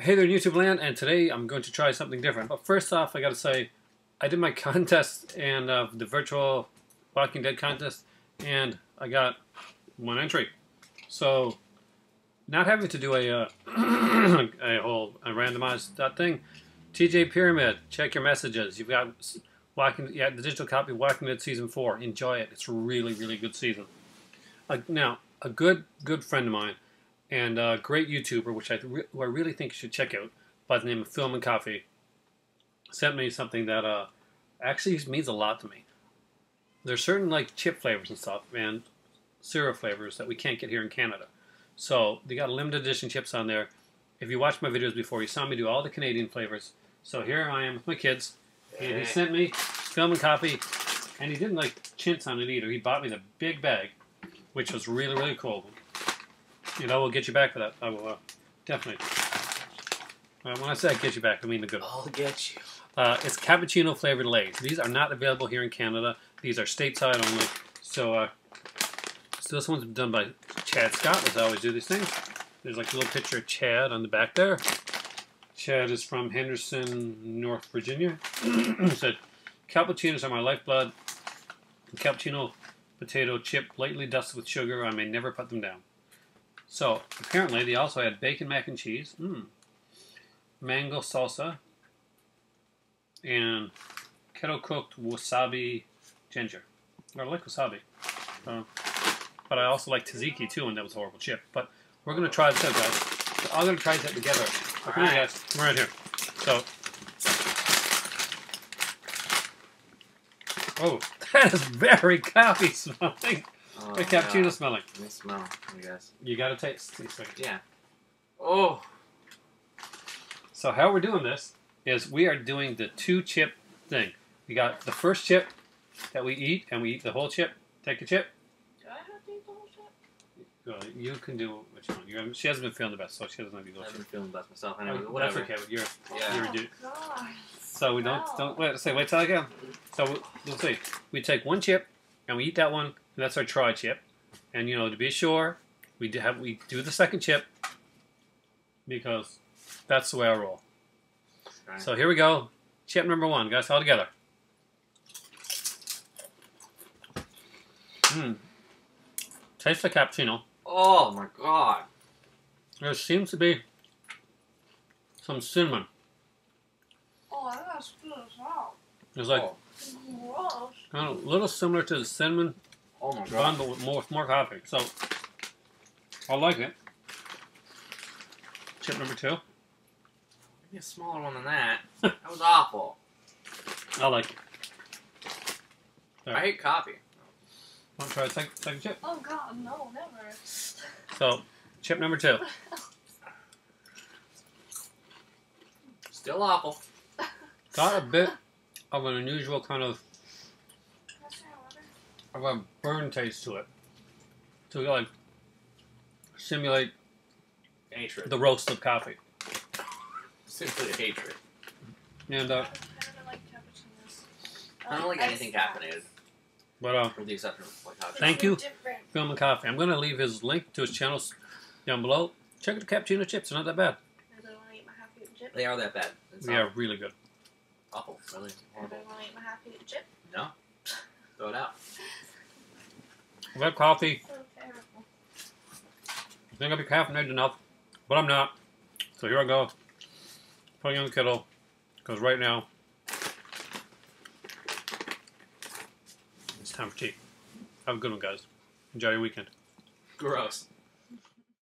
Hey there, YouTube land, and today I'm going to try something different. But first off, I gotta say, I did my contest and uh, the virtual Walking Dead contest, and I got one entry. So, not having to do a uh, a whole a randomized that thing. TJ Pyramid, check your messages. You've got Walking, yeah, the digital copy Walking Dead season four. Enjoy it. It's really, really good season. Uh, now, a good, good friend of mine and a great YouTuber, which I, re- who I really think you should check out, by the name of Film and Coffee, sent me something that uh, actually means a lot to me. There's certain like chip flavors and stuff, and cereal flavors that we can't get here in Canada. So they got limited edition chips on there. If you watched my videos before, you saw me do all the Canadian flavors. So here I am with my kids, and he sent me Film and Coffee, and he didn't like chintz on it either. He bought me the big bag, which was really really cool. And I will get you back for that. I will uh, definitely. Uh, when I say I get you back, I mean the good. one. I'll get you. Uh, it's cappuccino flavored Lay's. These are not available here in Canada. These are stateside only. So, uh, so this one's done by Chad Scott, as I always do these things. There's like a little picture of Chad on the back there. Chad is from Henderson, North Virginia. said, cappuccinos are my lifeblood. Cappuccino potato chip lightly dusted with sugar. I may never put them down. So apparently they also had bacon mac and cheese, mm, mango salsa, and kettle cooked wasabi ginger. I like wasabi, uh, but I also like tzatziki too, and that was a horrible chip. But we're gonna try this out, guys. So I'm gonna try that together. Here, guys. Come right here. So, oh, that is very coffee smelling. Oh, The cappuccino yeah. smelling. Let me smell, I guess. You gotta taste. taste it. Yeah. Oh. So how we're doing this is we are doing the two chip thing. We got the first chip that we eat, and we eat the whole chip. Take a chip. Do I have to eat the whole chip? Well, you can do which one. You haven't, she hasn't been feeling the best, so she doesn't have to go. I've been feeling blessed myself. I Oh, know, That's whatever. okay. But you're Yeah. you're Oh, due. God. So we don't don't wait. Say wait till I go. So we- we'll see. We take one chip and we eat that one, and that's our try chip. And you know to be sure, we do have we do the second chip because that's the way I roll. Right. So here we go. Chip number one, guys, all together. Mmm. Taste the cappuccino. Oh my god. There seems to be some cinnamon. Oh, that's good as hell. It's like oh. Gross. kind of a little similar to the cinnamon oh my god. but with more, more coffee. So I like it. Chip number two. Give me a smaller one than that. That was awful. I like it. I hate coffee. Want to try a second, second chip? Oh, God, no, never. So chip number two. Still awful. Got a bit of an unusual kind of That's how of a burn taste to it. To like simulate Hatred. the roast of coffee. Simply hatred. And uh, I don't like cappuccinos. I don't like anything caffeinated, but uh, with the exception of like hot Thank you. Different. Film and Coffee. I'm gonna leave his link to his channels down below. Check out the cappuccino chips. They're not that bad. I don't want to eat my half eaten chip. They are that bad. It's They are really good. awful. Really I horrible. don't want to eat my half eaten chip. No. Throw it out. I've coffee. So terrible. I think I'll be caffeinated enough, but I'm not. So here I go. Putting on the kettle. Because right now, it's time for tea. Have a good one, guys. Enjoy your weekend. Gross.